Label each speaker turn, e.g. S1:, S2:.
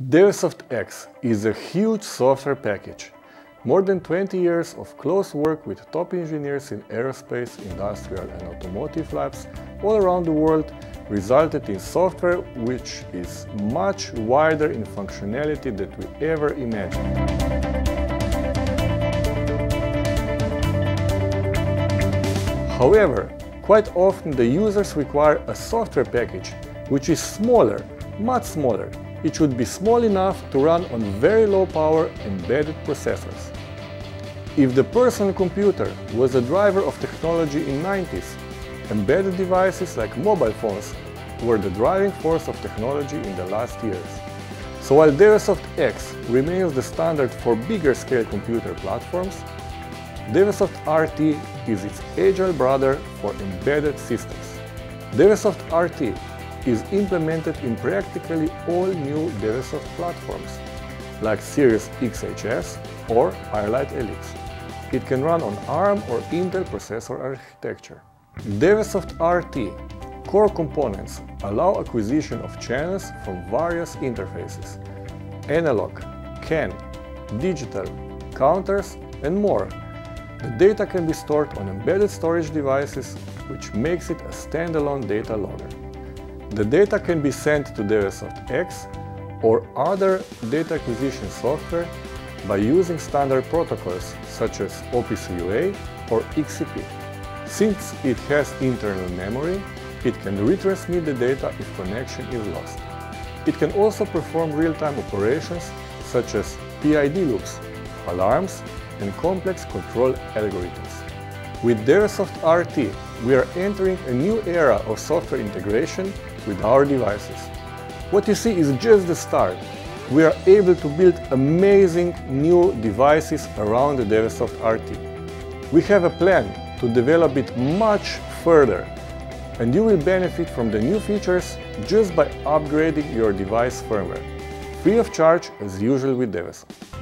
S1: Dewesoft X is a huge software package. More than 20 years of close work with top engineers in aerospace, industrial and automotive labs all around the world resulted in software which is much wider in functionality than we ever imagined. However, quite often the users require a software package which is smaller, much smaller, it should be small enough to run on very low power embedded processors. If the personal computer was a driver of technology in 90s, embedded devices like mobile phones were the driving force of technology in the last years. So while Dewesoft X remains the standard for bigger scale computer platforms, Dewesoft RT is its agile brother for embedded systems. Dewesoft RT is implemented in practically all new Dewesoft platforms, like SIRIUS XHS or IOLITE LX. It can run on ARM or Intel processor architecture. Dewesoft RT core components allow acquisition of channels from various interfaces, analog, CAN, digital, counters and more. The data can be stored on embedded storage devices, which makes it a standalone data logger. The data can be sent to Dewesoft X or other data acquisition software by using standard protocols such as OPC UA or XCP. Since it has internal memory, it can retransmit the data if connection is lost. It can also perform real-time operations such as PID loops, alarms, and complex control algorithms. With Dewesoft RT, we are entering a new era of software integration with our devices. What you see is just the start. We are able to build amazing new devices around the Dewesoft RT. We have a plan to develop it much further and you will benefit from the new features just by upgrading your device firmware, free of charge as usual with Dewesoft.